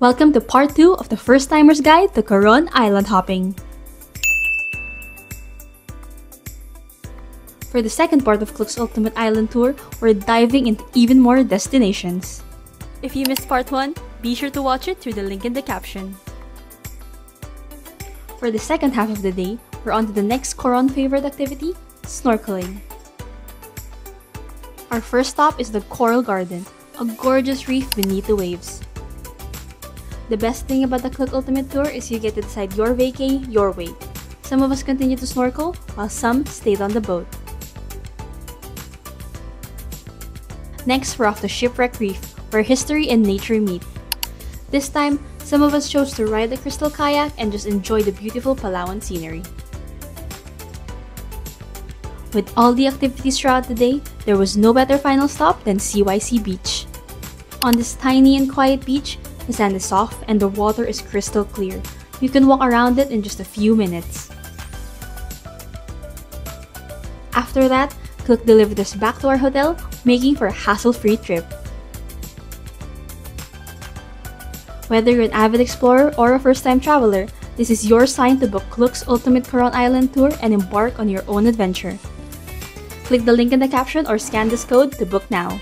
Welcome to part 2 of the First Timer's Guide to Coron Island Hopping. For the second part of Klook's Ultimate Island Tour, we're diving into even more destinations. If you missed part 1, be sure to watch it through the link in the caption. For the second half of the day, we're on to the next Coron favorite activity, snorkeling. Our first stop is the Coral Garden, a gorgeous reef beneath the waves. The best thing about the Klook Ultimate Tour is you get to decide your vacay your way. Some of us continued to snorkel, while some stayed on the boat. Next, we're off to Shipwreck Reef, where history and nature meet. This time, some of us chose to ride the crystal kayak and just enjoy the beautiful Palawan scenery. With all the activities throughout the day, there was no better final stop than CYC Beach. On this tiny and quiet beach, the sand is soft and the water is crystal clear. You can walk around it in just a few minutes. After that, Klook delivered us back to our hotel, making for a hassle-free trip. Whether you're an avid explorer or a first-time traveler, this is your sign to book Klook's Ultimate Coron Island Tour and embark on your own adventure. Click the link in the caption or scan this code to book now.